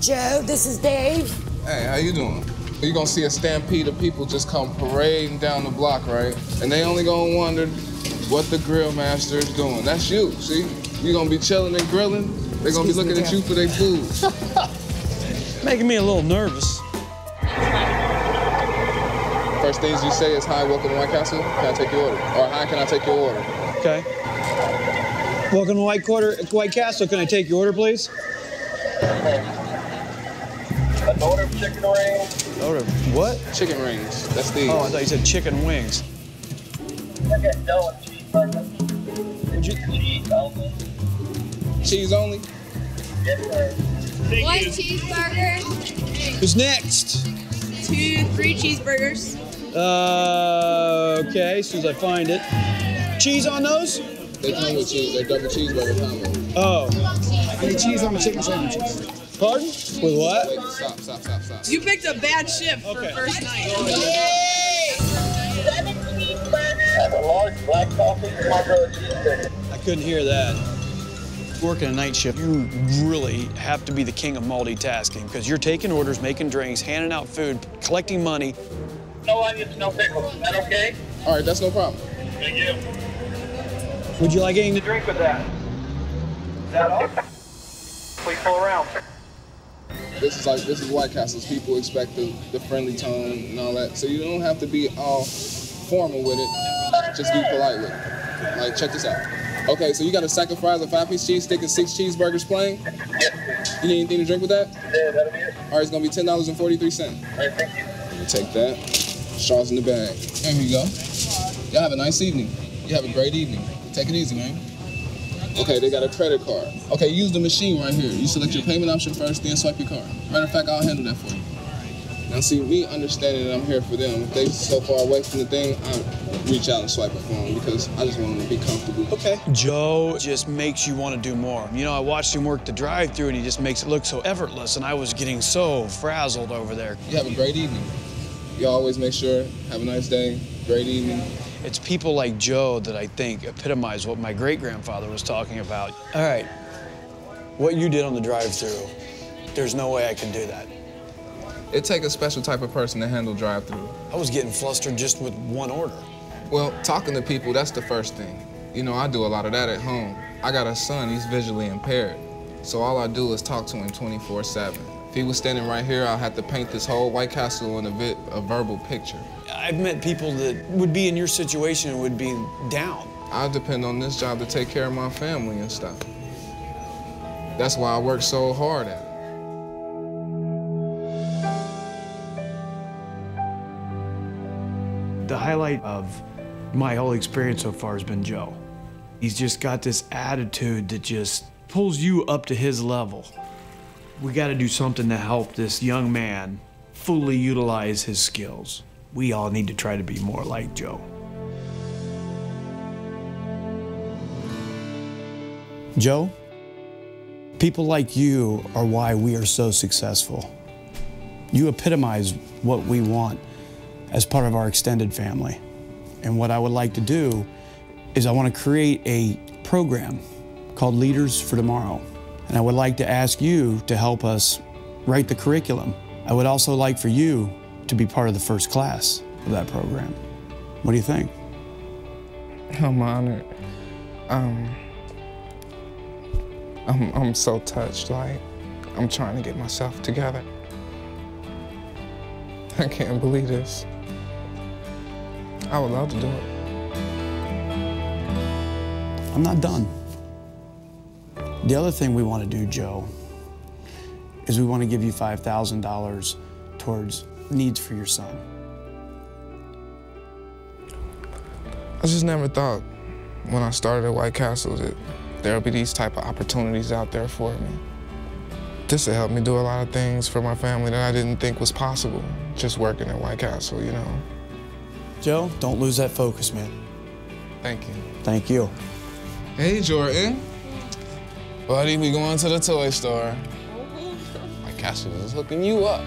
Joe, this is Dave. Hey, how you doing? You're gonna see a stampede of people just come parading down the block, right? And they only gonna wonder what the grill master is doing. That's you, see? You're gonna be chilling and grilling. They're gonna be Excuse me, looking at you for their food. Making me a little nervous. First things you say is, hi, welcome to White Castle. Can I take your order? Or hi, can I take your order? Okay. Welcome to White Quarter, White Castle. Can I take your order, please? An order chicken wings. Order what? Chicken rings. That's these. Oh, I thought you said chicken wings. I got no cheeseburger. Cheese only. Cheese only? Yes, sir. One cheeseburger, Who's next? two, three cheeseburgers. Uh, okay, as soon as I find it. Cheese on those? They come with cheese. They're double cheeseburger combo. Oh, I need cheese on the chicken sandwiches. Pardon? With what? Wait, stop, stop, stop, stop. You picked a bad shift for Okay. first night. And a large black coffee my brother. I couldn't hear that. Working a night shift, you really have to be the king of multitasking because you're taking orders, making drinks, handing out food, collecting money. No onions, no pickles. Is that okay? All right, that's no problem. Thank you. Would you like anything to Drink with that. Is that all? Please pull around. This is like this is White Castles. People expect the, the friendly tone and all that. So you don't have to be all formal with it. Just be polite with it. Like check this out. Okay, so you got a sack of fries, a five-piece cheese stick, and six cheeseburgers plain. You need anything to drink with that? Yeah, that'll be it. All right, it's gonna be ten dollars and forty-three cents. All right, thank you. Take that. Straws in the bag. There you go. Y'all have a nice evening. You have a great evening. Take it easy, man. Okay, they got a credit card. Okay, use the machine right here. You select your payment option first, then swipe your card. Matter of fact, I'll handle that for you. Now, see, me understanding that I'm here for them. If they so far away from the thing, I reach out and swipe it for them because I just want them to be comfortable. Okay. Joe just makes you want to do more. You know, I watched him work the drive-through and he just makes it look so effortless and I was getting so frazzled over there. You have a great evening. You always make sure, have a nice day, great evening. It's people like Joe that I think epitomize what my great-grandfather was talking about. All right, what you did on the drive-through, there's no way I can do that. It takes a special type of person to handle drive-through. I was getting flustered just with one order. Well, talking to people, that's the first thing. You know, I do a lot of that at home. I got a son, he's visually impaired. So all I do is talk to him 24 7. If he was standing right here, I'd have to paint this whole White Castle in a, bit, a verbal picture. I've met people that would be in your situation and would be down. I depend on this job to take care of my family and stuff. That's why I work so hard at it. The highlight of my whole experience so far has been Joe. He's just got this attitude that just pulls you up to his level. We got to do something to help this young man fully utilize his skills. We all need to try to be more like Joe. Joe, people like you are why we are so successful. You epitomize what we want as part of our extended family. And what I would like to do is I want to create a program called Leaders for Tomorrow. And I would like to ask you to help us write the curriculum. I would also like for you to be part of the first class of that program. What do you think? I'm honored. Um, I'm, I'm so touched. Like, I'm trying to get myself together. I can't believe this. I would love to do it. I'm not done. The other thing we want to do, Joe, is we want to give you $5,000 towards needs for your son. I just never thought when I started at White Castle that there would be these type of opportunities out there for me. This will help me do a lot of things for my family that I didn't think was possible just working at White Castle, you know. Joe, don't lose that focus, man. Thank you. Thank you. Hey, Jordan. Buddy, we going to the toy store. My Castle is hooking you up.